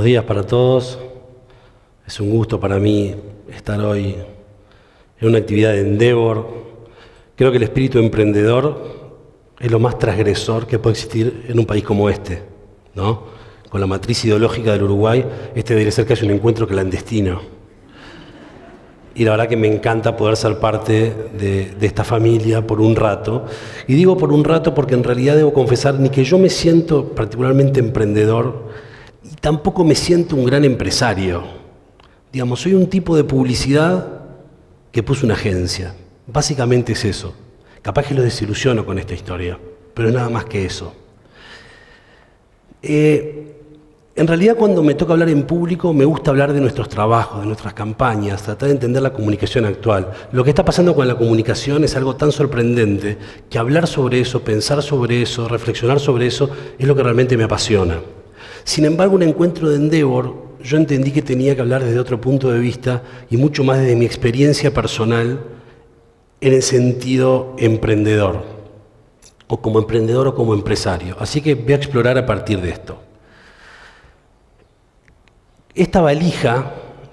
Buenos días para todos. Es un gusto para mí estar hoy en una actividad de Endeavor. Creo que el espíritu emprendedor es lo más transgresor que puede existir en un país como este, ¿no? Con la matriz ideológica del Uruguay, este debería ser casi un encuentro clandestino. Y la verdad que me encanta poder ser parte de, de, esta familia por un rato. Y digo por un rato porque en realidad debo confesar ni que yo me siento particularmente emprendedor, tampoco me siento un gran empresario. Digamos, soy un tipo de publicidad que puso una agencia. Básicamente es eso. Capaz que lo desilusiono con esta historia, pero nada más que eso. Eh, en realidad cuando me toca hablar en público me gusta hablar de nuestros trabajos, de nuestras campañas, tratar de entender la comunicación actual. Lo que está pasando con la comunicación es algo tan sorprendente que hablar sobre eso, pensar sobre eso, reflexionar sobre eso es lo que realmente me apasiona. Sin embargo, un encuentro de Endeavor, yo entendí que tenía que hablar desde otro punto de vista y mucho más desde mi experiencia personal en el sentido emprendedor, o como emprendedor o como empresario. Así que voy a explorar a partir de esto. Esta valija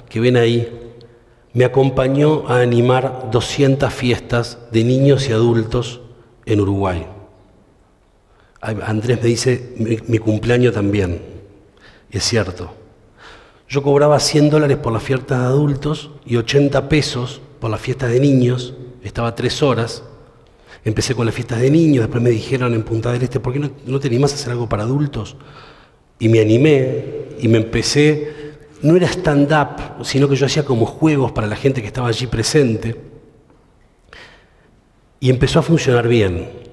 que ven ahí me acompañó a animar 200 fiestas de niños y adultos en Uruguay. Andrés me dice, mi, mi cumpleaños también. Es cierto. Yo cobraba 100 dólares por las fiestas de adultos y 80 pesos por las fiestas de niños. Estaba tres horas. Empecé con las fiestas de niños, después me dijeron en Punta del Este, ¿por qué no, no te animás a hacer algo para adultos? Y me animé y me empecé, no era stand-up, sino que yo hacía como juegos para la gente que estaba allí presente. Y empezó a funcionar bien.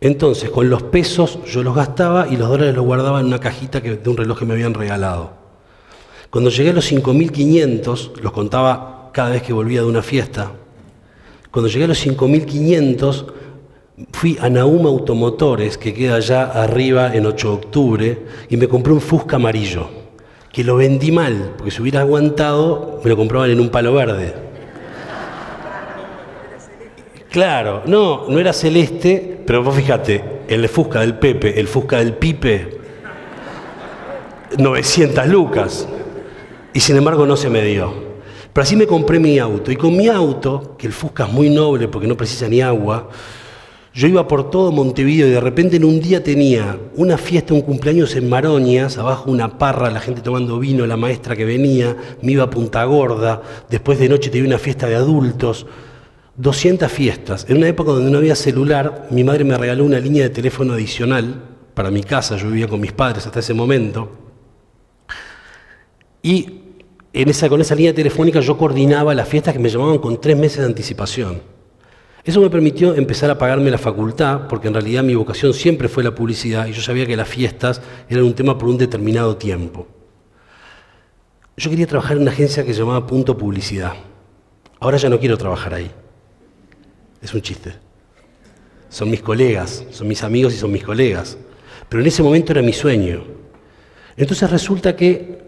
Entonces, con los pesos yo los gastaba y los dólares los guardaba en una cajita que, de un reloj que me habían regalado. Cuando llegué a los 5.500, los contaba cada vez que volvía de una fiesta. Cuando llegué a los 5.500, fui a Naum Automotores, que queda allá arriba en 8 de octubre, y me compré un Fusca amarillo, que lo vendí mal, porque si hubiera aguantado, me lo compraban en un palo verde. Claro, no, no era celeste, pero vos fíjate, el Fusca del Pepe, el Fusca del Pipe, 900 lucas. Y sin embargo no se me dio. Pero así me compré mi auto. Y con mi auto, que el Fusca es muy noble porque no precisa ni agua, yo iba por todo Montevideo y de repente en un día tenía una fiesta, un cumpleaños en Maroñas, abajo una parra, la gente tomando vino, la maestra que venía, me iba a Punta Gorda, después de noche tenía una fiesta de adultos, 200 fiestas. En una época donde no había celular, mi madre me regaló una línea de teléfono adicional para mi casa, yo vivía con mis padres hasta ese momento. Y con esa línea telefónica yo coordinaba las fiestas que me llamaban con tres meses de anticipación. Eso me permitió empezar a pagarme la facultad, porque en realidad mi vocación siempre fue la publicidad y yo sabía que las fiestas eran un tema por un determinado tiempo. Yo quería trabajar en una agencia que se llamaba Punto Publicidad. Ahora ya no quiero trabajar ahí. Es un chiste. Son mis colegas, son mis amigos y son mis colegas. Pero en ese momento era mi sueño. Entonces resulta que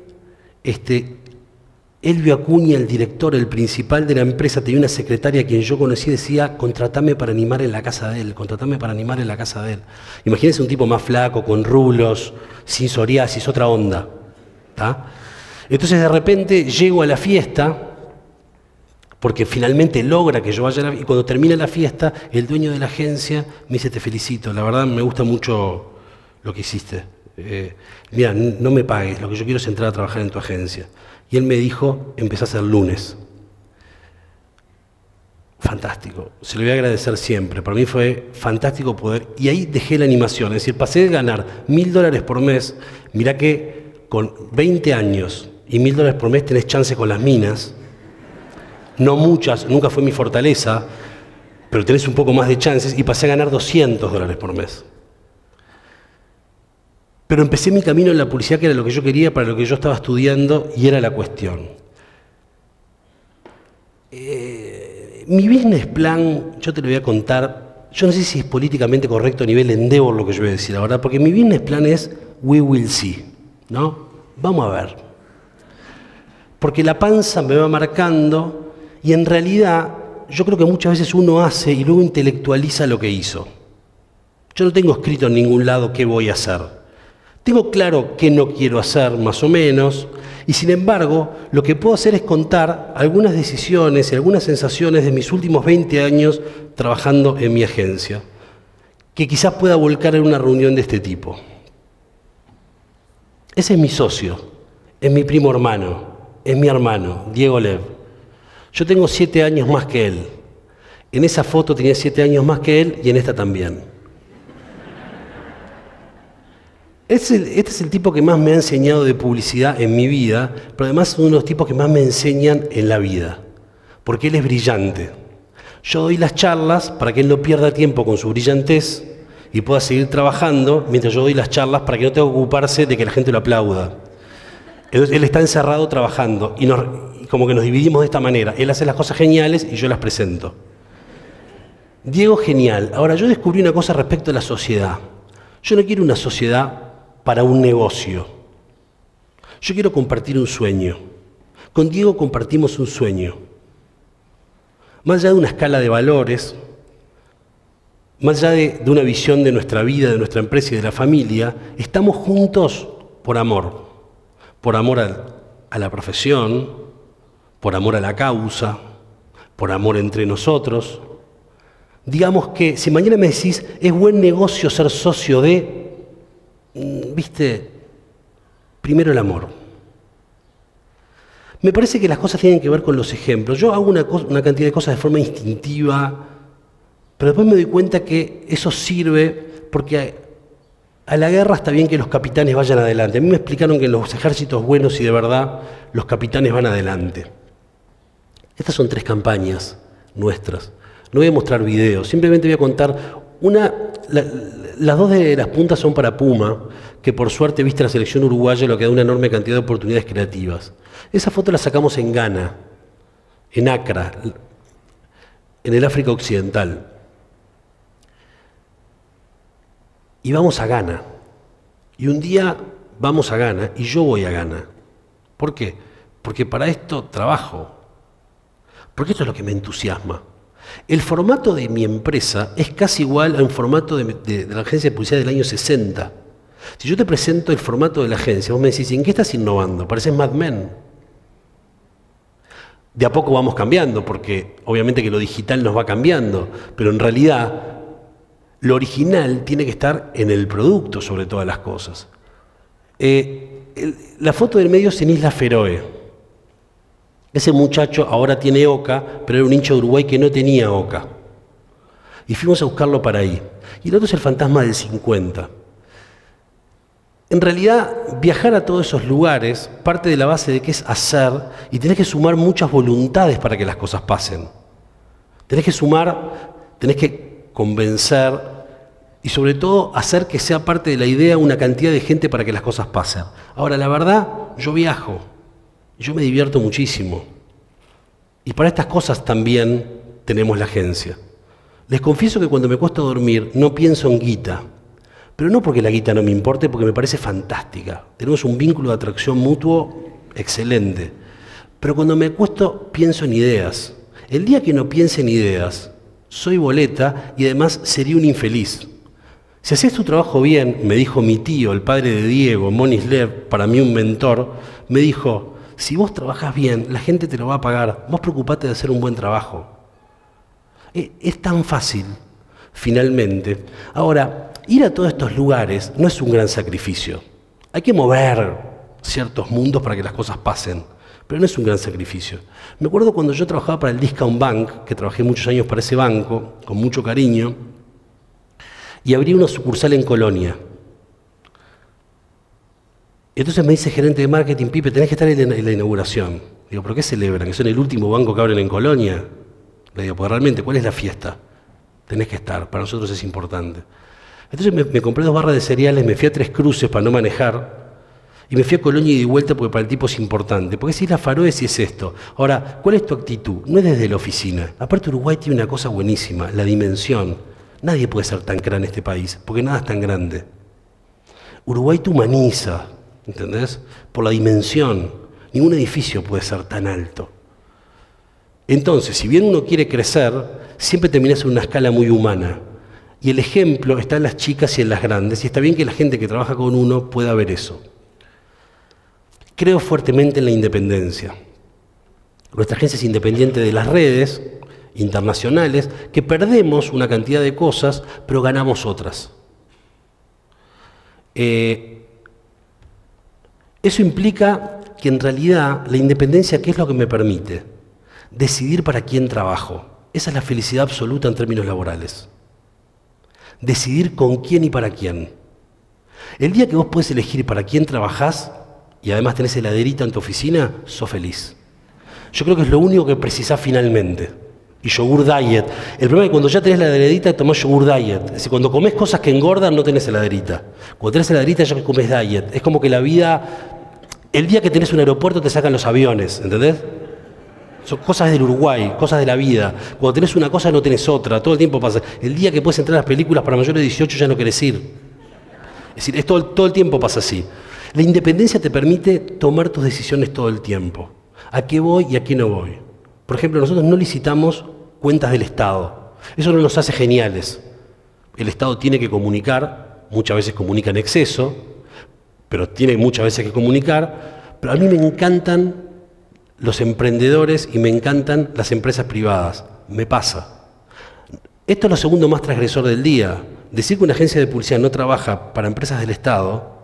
este, Elvio Acuña, el director, el principal de la empresa, tenía una secretaria a quien yo conocí, decía, contratame para animar en la casa de él, contratame para animar en la casa de él. Imagínense un tipo más flaco, con rulos, sin psoriasis, otra onda. Entonces de repente llego a la fiesta, porque finalmente logra que yo vaya a la, y cuando termina la fiesta, el dueño de la agencia me dice, te felicito, la verdad me gusta mucho lo que hiciste. Eh, mira, no me pagues, lo que yo quiero es entrar a trabajar en tu agencia. Y él me dijo, empezás el lunes. Fantástico, se lo voy a agradecer siempre. Para mí fue fantástico poder. Y ahí dejé la animación, es decir, pasé de ganar mil dólares por mes. Mirá que con 20 años y mil dólares por mes tenés chance con las minas. No muchas, nunca fue mi fortaleza, pero tenés un poco más de chances. Y pasé a ganar 200 dólares por mes. Pero empecé mi camino en la publicidad, que era lo que yo quería, para lo que yo estaba estudiando, y era la cuestión. Eh, mi business plan, yo te lo voy a contar, yo no sé si es políticamente correcto a nivel endeavor lo que yo voy a decir ahora, porque mi business plan es we will see, ¿no? Vamos a ver. Porque la panza me va marcando y en realidad yo creo que muchas veces uno hace y luego intelectualiza lo que hizo. Yo no tengo escrito en ningún lado qué voy a hacer. Tengo claro qué no quiero hacer, más o menos, y sin embargo, lo que puedo hacer es contar algunas decisiones y algunas sensaciones de mis últimos 20 años trabajando en mi agencia, que quizás pueda volcar en una reunión de este tipo. Ese es mi socio, es mi primo hermano, es mi hermano, Diego Lev. Yo tengo siete años más que él. En esa foto tenía siete años más que él y en esta también. Este es, el, tipo que más me ha enseñado de publicidad en mi vida, pero además es uno de los tipos que más me enseñan en la vida, porque él es brillante. Yo doy las charlas para que él no pierda tiempo con su brillantez y pueda seguir trabajando mientras yo doy las charlas para que no tenga que ocuparse de que la gente lo aplauda. Él está encerrado trabajando y, y como que nos dividimos de esta manera. Él hace las cosas geniales y yo las presento. Diego, genial. Ahora, yo descubrí una cosa respecto a la sociedad. Yo no quiero una sociedad para un negocio. Yo quiero compartir un sueño. Con Diego compartimos un sueño. Más allá de una escala de valores, más allá de, una visión de nuestra vida, de nuestra empresa y de la familia, estamos juntos por amor. Por amor a la profesión, por amor a la causa, por amor entre nosotros. Digamos que si mañana me decís, es buen negocio ser socio de, Mm, viste, primero el amor. Me parece que las cosas tienen que ver con los ejemplos. Yo hago una, una, cantidad de cosas de forma instintiva, pero después me doy cuenta que eso sirve porque a, la guerra está bien que los capitanes vayan adelante. A mí me explicaron que en los ejércitos buenos y de verdad los capitanes van adelante. Estas son tres campañas nuestras. No voy a mostrar videos, simplemente voy a contar una, las dos de las puntas son para Puma, que por suerte viste la selección uruguaya, lo que da una enorme cantidad de oportunidades creativas. Esa foto la sacamos en Ghana, en Accra, en el África Occidental. Y vamos a Ghana. Y un día vamos a Ghana y yo voy a Ghana. ¿Por qué? Porque para esto trabajo. Porque esto es lo que me entusiasma. El formato de mi empresa es casi igual a un formato de, la agencia de publicidad del año 60. Si yo te presento el formato de la agencia, vos me decís, ¿en qué estás innovando? Pareces Mad Men. De a poco vamos cambiando, porque obviamente que lo digital nos va cambiando, pero en realidad lo original tiene que estar en el producto sobre todas las cosas. Eh, la foto del medio es en Isla Feroe. Ese muchacho ahora tiene OCA, pero era un hincha de Uruguay que no tenía OCA. Y fuimos a buscarlo para ahí. Y el otro es el fantasma del 50. En realidad, viajar a todos esos lugares parte de la base de que es hacer y tenés que sumar muchas voluntades para que las cosas pasen. Tenés que sumar, tenés que convencer y sobre todo hacer que sea parte de la idea una cantidad de gente para que las cosas pasen. Ahora, la verdad, yo viajo. Yo me divierto muchísimo. Y para estas cosas también tenemos la agencia. Les confieso que cuando me cuesta dormir no pienso en guita, pero no porque la guita no me importe, porque me parece fantástica. Tenemos un vínculo de atracción mutuo excelente. Pero cuando me acuesto pienso en ideas. El día que no piense en ideas, soy boleta y además sería un infeliz. Si haces tu trabajo bien, me dijo mi tío, el padre de Diego, Monislev, para mí un mentor, me dijo, si vos trabajás bien, la gente te lo va a pagar. Vos preocupate de hacer un buen trabajo. E, es tan fácil, finalmente. Ahora, ir a todos estos lugares no es un gran sacrificio. Hay que mover ciertos mundos para que las cosas pasen, pero no es un gran sacrificio. Me acuerdo cuando yo trabajaba para el Discount Bank, que trabajé muchos años para ese banco, con mucho cariño, y abrí una sucursal en Colonia. Entonces me dice gerente de marketing, Pipe, tenés que estar en la, inauguración. Digo, ¿pero qué celebran? ¿Que son el último banco que abren en Colonia? Le digo, pues realmente, ¿cuál es la fiesta? Tenés que estar, para nosotros es importante. Entonces me, compré dos barras de cereales, me fui a tres cruces para no manejar, y me fui a Colonia y de vuelta porque para el tipo es importante. Porque si la Faroe si es esto. Ahora, ¿cuál es tu actitud? No es desde la oficina. Aparte Uruguay tiene una cosa buenísima, la dimensión. Nadie puede ser tan grande en este país, porque nada es tan grande. Uruguay te humaniza, ¿entendés? Por la dimensión. Ningún edificio puede ser tan alto. Entonces, si bien uno quiere crecer, siempre terminas en una escala muy humana. Y el ejemplo está en las chicas y en las grandes, y está bien que la gente que trabaja con uno pueda ver eso. Creo fuertemente en la independencia. Nuestra agencia es independiente de las redes internacionales, que perdemos una cantidad de cosas, pero ganamos otras. Eh, eso implica que en realidad la independencia, ¿qué es lo que me permite? Decidir para quién trabajo. Esa es la felicidad absoluta en términos laborales. Decidir con quién y para quién. El día que vos puedes elegir para quién trabajás y además tenés heladerita en tu oficina, sos feliz. Yo creo que es lo único que precisás finalmente. Y yogur diet. El problema es que cuando ya tenés la heladerita, tomás yogur diet. Es decir, cuando comes cosas que engordan, no tenés heladerita. Cuando tenés heladerita, ya comes diet. Es como que la vida. El día que tenés un aeropuerto, te sacan los aviones, ¿entendés? Son cosas del Uruguay, cosas de la vida. Cuando tenés una cosa, no tenés otra. Todo el tiempo pasa. El día que puedes entrar a las películas para mayores de 18, ya no querés ir. Es decir, todo, todo el tiempo pasa así. La independencia te permite tomar tus decisiones todo el tiempo. ¿A qué voy y a qué no voy? Por ejemplo, nosotros no licitamos cuentas del Estado. Eso no nos hace geniales. El Estado tiene que comunicar, muchas veces comunica en exceso, pero tiene muchas veces que comunicar. Pero a mí me encantan los emprendedores y me encantan las empresas privadas. Me pasa. Esto es lo segundo más transgresor del día. Decir que una agencia de publicidad no trabaja para empresas del Estado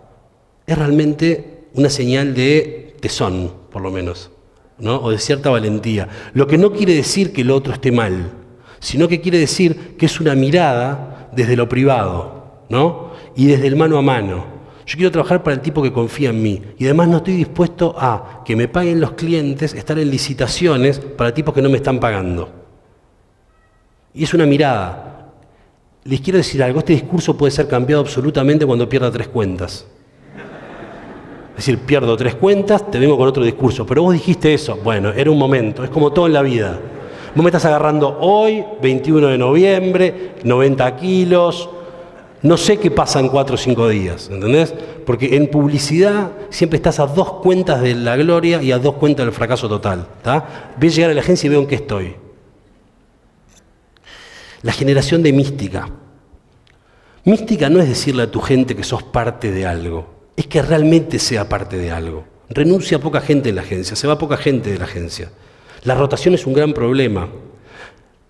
es realmente una señal de tesón, por lo menos, ¿no? o de cierta valentía. Lo que no quiere decir que lo otro esté mal, sino que quiere decir que es una mirada desde lo privado ¿no? y desde el mano a mano. Yo quiero trabajar para el tipo que confía en mí y además no estoy dispuesto a que me paguen los clientes, estar en licitaciones para tipos que no me están pagando. Y es una mirada. Les quiero decir algo, este discurso puede ser cambiado absolutamente cuando pierda tres cuentas. Es decir, pierdo tres cuentas, te vengo con otro discurso. Pero vos dijiste eso. Bueno, era un momento. Es como todo en la vida. Vos me estás agarrando hoy, 21 de noviembre, 90 kilos. No sé qué pasa en cuatro o cinco días, ¿entendés? Porque en publicidad siempre estás a dos cuentas de la gloria y a dos cuentas del fracaso total. ¿está? Ve llegar a la agencia y veo en qué estoy. La generación de mística. Mística no es decirle a tu gente que sos parte de algo es que realmente sea parte de algo. Renuncia poca gente en la agencia, se va poca gente de la agencia. La rotación es un gran problema.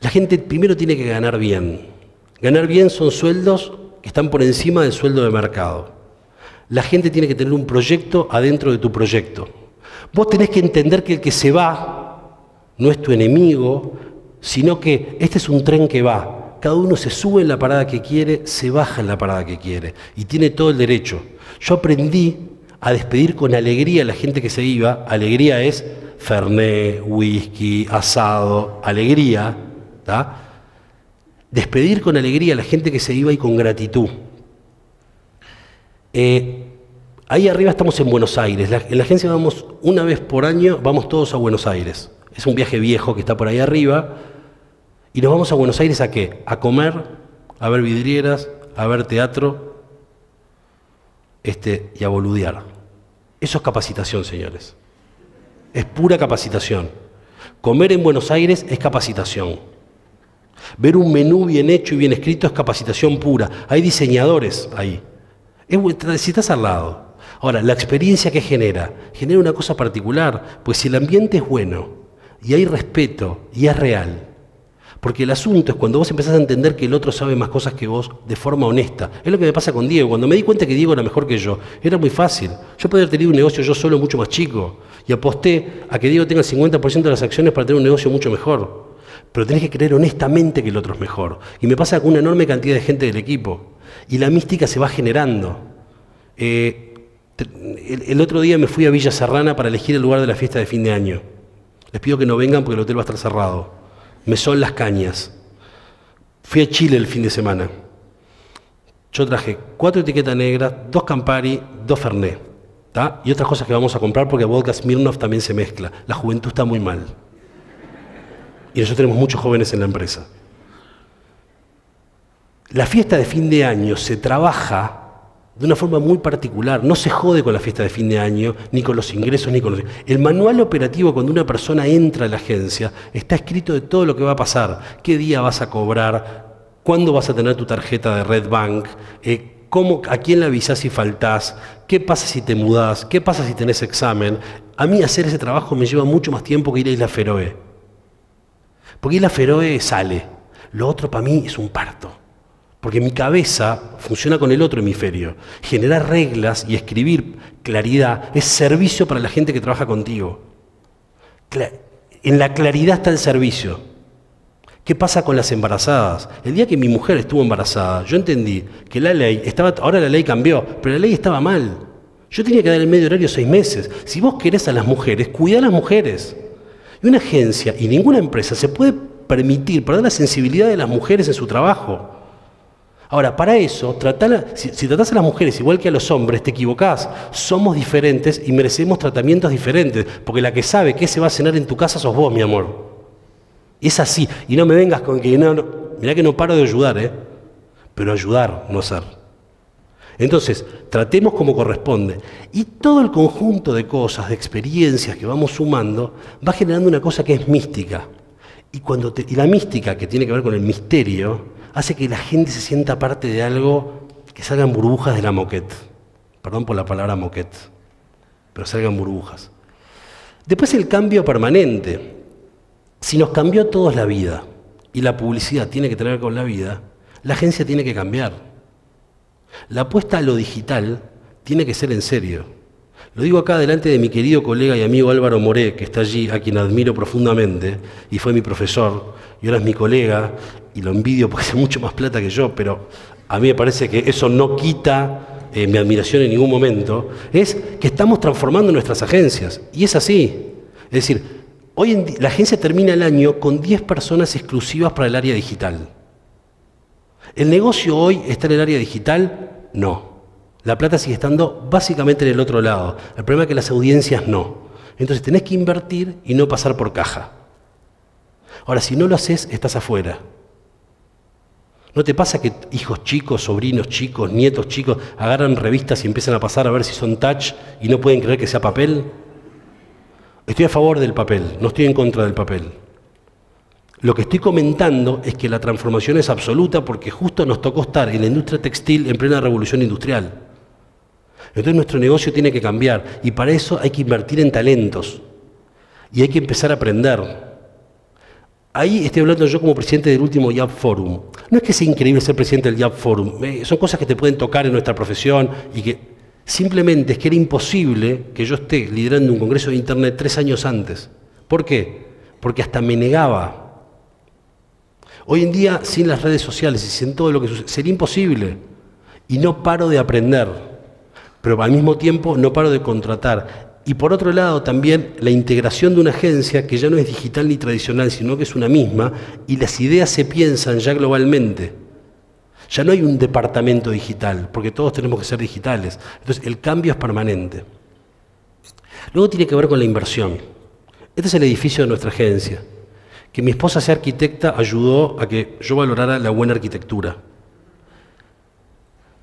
La gente primero tiene que ganar bien. Ganar bien son sueldos que están por encima del sueldo de mercado. La gente tiene que tener un proyecto adentro de tu proyecto. Vos tenés que entender que el que se va no es tu enemigo, sino que este es un tren que va. Cada uno se sube en la parada que quiere, se baja en la parada que quiere y tiene todo el derecho. Yo aprendí a despedir con alegría a la gente que se iba. Alegría es fernet, whisky, asado, alegría. Despedir con alegría a la gente que se iba y con gratitud. Eh, ahí arriba estamos en Buenos Aires. en la agencia vamos una vez por año, vamos todos a Buenos Aires. Es un viaje viejo que está por ahí arriba. Y nos vamos a Buenos Aires a qué? A comer, a ver vidrieras, a ver teatro, este, y a boludear. Eso es capacitación, señores. Es pura capacitación. Comer en Buenos Aires es capacitación. Ver un menú bien hecho y bien escrito es capacitación pura. Hay diseñadores ahí. si estás al lado. Ahora, la experiencia que genera, genera una cosa particular, pues si el ambiente es bueno y hay respeto y es real, porque el asunto es cuando vos empezás a entender que el otro sabe más cosas que vos de forma honesta. Es lo que me pasa con Diego. Cuando me di cuenta que Diego era mejor que yo, era muy fácil. Yo haber tenido un negocio yo solo mucho más chico. Y aposté a que Diego tenga el 50% de las acciones para tener un negocio mucho mejor. Pero tenés que creer honestamente que el otro es mejor. Y me pasa con una enorme cantidad de gente del equipo. Y la mística se va generando. Eh, el otro día me fui a Villa Serrana para elegir el lugar de la fiesta de fin de año. Les pido que no vengan porque el hotel va a estar cerrado me son las cañas. Fui a Chile el fin de semana. Yo traje cuatro etiquetas negras, dos Campari, dos Fernet. Y otras cosas que vamos a comprar porque vodka Smirnoff también se mezcla. La juventud está muy mal. Y nosotros tenemos muchos jóvenes en la empresa. La fiesta de fin de año se trabaja de una forma muy particular. No se jode con la fiesta de fin de año, ni con los ingresos, ni con los... El manual operativo cuando una persona entra a la agencia está escrito de todo lo que va a pasar. ¿Qué día vas a cobrar? cuándo vas a tener tu tarjeta de Red Bank, eh, cómo, a quién le avisás si faltás, qué pasa si te mudás, qué pasa si tenés examen. A mí hacer ese trabajo me lleva mucho más tiempo que ir a Isla Feroe. Porque Isla Feroe sale. Lo otro para mí es un parto. Porque mi cabeza funciona con el otro hemisferio. Generar reglas y escribir claridad es servicio para la gente que trabaja contigo. En la claridad está el servicio. ¿Qué pasa con las embarazadas? El día que mi mujer estuvo embarazada, yo entendí que la ley estaba, ahora la ley cambió, pero la ley estaba mal. Yo tenía que dar el medio horario seis meses. Si vos querés a las mujeres, cuida a las mujeres. Y una agencia y ninguna empresa se puede permitir perder la sensibilidad de las mujeres en su trabajo. Ahora, para eso, si, si, tratás a las mujeres igual que a los hombres, te equivocás. Somos diferentes y merecemos tratamientos diferentes, porque la que sabe qué se va a cenar en tu casa sos vos, mi amor. Es así. Y no me vengas con que no, no. Mirá que no paro de ayudar, ¿eh? Pero ayudar, no ser. Entonces, tratemos como corresponde. Y todo el conjunto de cosas, de experiencias que vamos sumando, va generando una cosa que es mística. Y, cuando y la mística, que tiene que ver con el misterio, hace que la gente se sienta parte de algo que salgan burbujas de la moquette. Perdón por la palabra moquette, pero salgan burbujas. Después el cambio permanente. Si nos cambió todos la vida y la publicidad tiene que tener con la vida, la agencia tiene que cambiar. La apuesta a lo digital tiene que ser en serio. Lo digo acá delante de mi querido colega y amigo Álvaro Moré, que está allí, a quien admiro profundamente, y fue mi profesor, y ahora es mi colega, y lo envidio porque hace mucho más plata que yo, pero a mí me parece que eso no quita eh, mi admiración en ningún momento, es que estamos transformando nuestras agencias, y es así. Es decir, Hoy en la agencia termina el año con 10 personas exclusivas para el área digital. ¿El negocio hoy está en el área digital? No. La plata sigue estando básicamente en el otro lado. El problema es que las audiencias no. Entonces tenés que invertir y no pasar por caja. Ahora, si no lo haces, estás afuera. ¿No te pasa que hijos chicos, sobrinos chicos, nietos chicos agarran revistas y empiezan a pasar a ver si son touch y no pueden creer que sea papel? Estoy a favor del papel, no estoy en contra del papel. Lo que estoy comentando es que la transformación es absoluta porque justo nos tocó estar en la industria textil en plena revolución industrial. Entonces nuestro negocio tiene que cambiar y para eso hay que invertir en talentos y hay que empezar a aprender. Ahí estoy hablando yo como presidente del último YAP Forum. No es que sea increíble ser presidente del YAP Forum, eh, son cosas que te pueden tocar en nuestra profesión y que Simplemente es que era imposible que yo esté liderando un congreso de Internet tres años antes. ¿Por qué? Porque hasta me negaba. Hoy en día, sin las redes sociales y sin todo lo que sucede, sería imposible. Y no paro de aprender, pero al mismo tiempo no paro de contratar. Y por otro lado, también la integración de una agencia que ya no es digital ni tradicional, sino que es una misma, y las ideas se piensan ya globalmente. Ya no hay un departamento digital, porque todos tenemos que ser digitales. Entonces, el cambio es permanente. Luego tiene que ver con la inversión. Este es el edificio de nuestra agencia. Que mi esposa sea arquitecta ayudó a que yo valorara la buena arquitectura.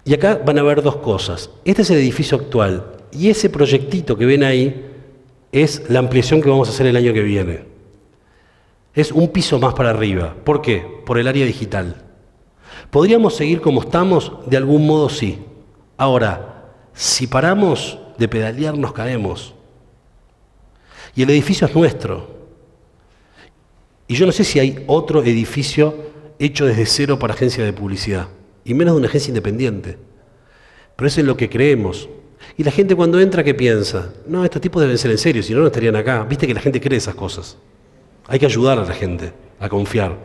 Y acá van a ver dos cosas. Este es el edificio actual y ese proyectito que ven ahí es la ampliación que vamos a hacer el año que viene. Es un piso más para arriba. ¿Por qué? Por el área digital. ¿Podríamos seguir como estamos? De algún modo sí. Ahora, si paramos de pedalear nos caemos. Y el edificio es nuestro. Y yo no sé si hay otro edificio hecho desde cero para agencia de publicidad, y menos de una agencia independiente. Pero eso es lo que creemos. Y la gente cuando entra, ¿qué piensa? No, estos tipos deben ser en serio, si no, no estarían acá. Viste que la gente cree esas cosas. Hay que ayudar a la gente a confiar.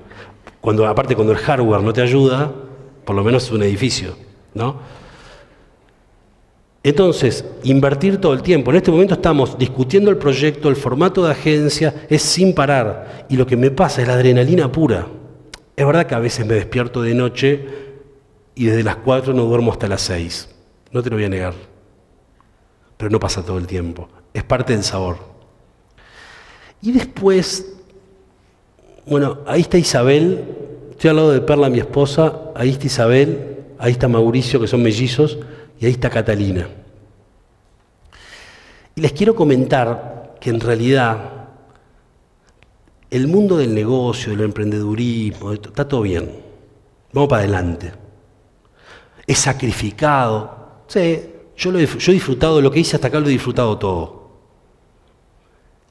Cuando, aparte, cuando el hardware no te ayuda, por lo menos es un edificio, ¿no? Entonces, invertir todo el tiempo. En este momento estamos discutiendo el proyecto, el formato de agencia es sin parar. Y lo que me pasa es la adrenalina pura. Es verdad que a veces me despierto de noche y desde las 4 no duermo hasta las 6. No te lo voy a negar. Pero no pasa todo el tiempo. Es parte del sabor. Y después bueno, ahí está Isabel, estoy al lado de Perla, mi esposa, ahí está Isabel, ahí está Mauricio, que son mellizos, y ahí está Catalina. Y les quiero comentar que en realidad el mundo del negocio, del emprendedurismo, está todo bien. Vamos para adelante. He sacrificado. Sí, yo, lo he, yo he disfrutado, lo que hice hasta acá lo he disfrutado todo.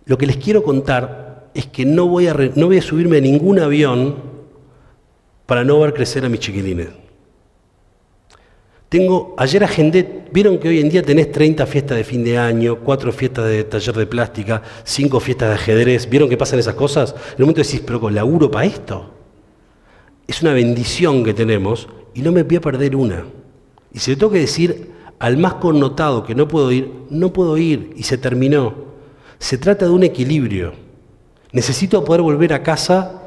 Lo que les quiero contar es que no voy a, no voy a subirme a ningún avión para no ver crecer a mis chiquilines. Tengo, ayer agendé, vieron que hoy en día tenés 30 fiestas de fin de año, 4 fiestas de taller de plástica, 5 fiestas de ajedrez, vieron que pasan esas cosas. En un momento decís, pero con laburo para esto. Es una bendición que tenemos y no me voy a perder una. Y si le tengo que decir al más connotado que no puedo ir, no puedo ir y se terminó. Se trata de un equilibrio. Necesito poder volver a casa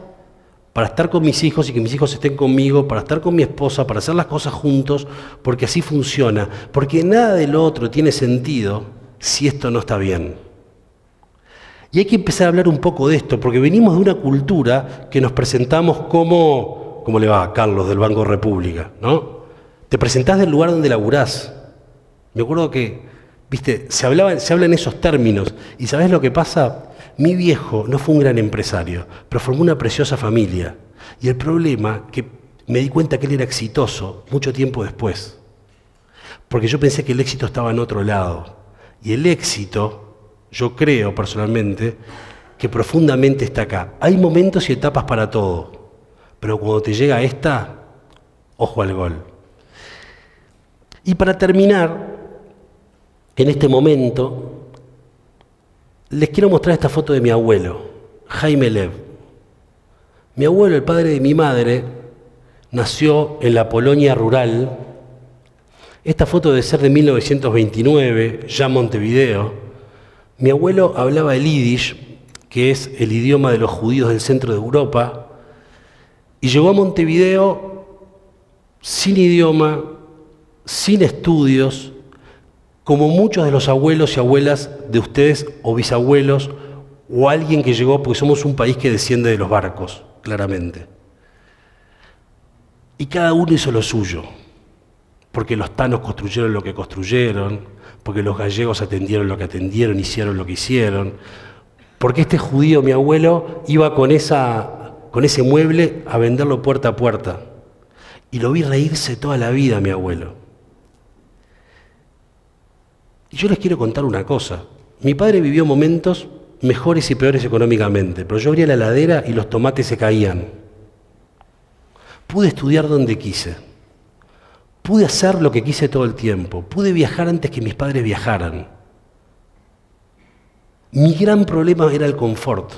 para estar con mis hijos y que mis hijos estén conmigo, para estar con mi esposa, para hacer las cosas juntos, porque así funciona. Porque nada de lo otro tiene sentido si esto no está bien. Y hay que empezar a hablar un poco de esto, porque venimos de una cultura que nos presentamos como, ¿cómo le va Carlos del Banco República? ¿no? Te presentás del lugar donde laburás. Me acuerdo que, viste, se, hablaba, se habla en esos términos. ¿Y sabés lo que pasa? Mi viejo no fue un gran empresario, pero formó una preciosa familia. Y el problema, que me di cuenta que él era exitoso mucho tiempo después. Porque yo pensé que el éxito estaba en otro lado. Y el éxito, yo creo personalmente, que profundamente está acá. Hay momentos y etapas para todo. Pero cuando te llega esta, ojo al gol. Y para terminar, en este momento, les quiero mostrar esta foto de mi abuelo, Jaime Lev. Mi abuelo, el padre de mi madre, nació en la Polonia rural. Esta foto debe ser de 1929, ya Montevideo. Mi abuelo hablaba el yiddish, que es el idioma de los judíos del centro de Europa, y llegó a Montevideo sin idioma, sin estudios, como muchos de los abuelos y abuelas de ustedes o bisabuelos o alguien que llegó, porque somos un país que desciende de los barcos, claramente. Y cada uno hizo lo suyo, porque los tanos construyeron lo que construyeron, porque los gallegos atendieron lo que atendieron, hicieron lo que hicieron, porque este judío, mi abuelo, iba con, esa, con ese mueble a venderlo puerta a puerta. Y lo vi reírse toda la vida, mi abuelo. Yo les quiero contar una cosa. Mi padre vivió momentos mejores y peores económicamente, pero yo abría la ladera y los tomates se caían. Pude estudiar donde quise. Pude hacer lo que quise todo el tiempo. Pude viajar antes que mis padres viajaran. Mi gran problema era el confort.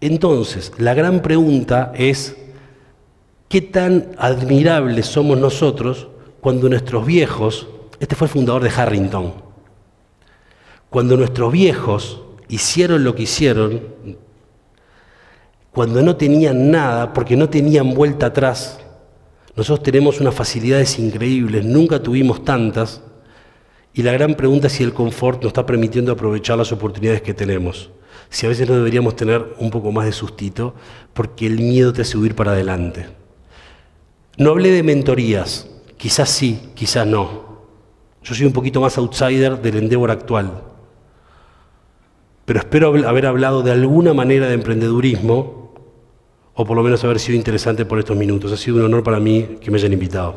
Entonces, la gran pregunta es, ¿qué tan admirables somos nosotros cuando nuestros viejos, este fue el fundador de Harrington, cuando nuestros viejos hicieron lo que hicieron, cuando no tenían nada, porque no tenían vuelta atrás, nosotros tenemos unas facilidades increíbles, nunca tuvimos tantas, y la gran pregunta es si el confort nos está permitiendo aprovechar las oportunidades que tenemos. Si a veces no deberíamos tener un poco más de sustito, porque el miedo te hace huir para adelante. No hablé de mentorías, Quizás sí, quizás no. Yo soy un poquito más outsider del Endeavor actual. Pero espero haber hablado de alguna manera de emprendedurismo, o por lo menos haber sido interesante por estos minutos. Ha sido un honor para mí que me hayan invitado.